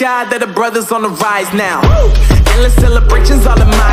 that the brothers on the rise now. Endless celebrations all in my.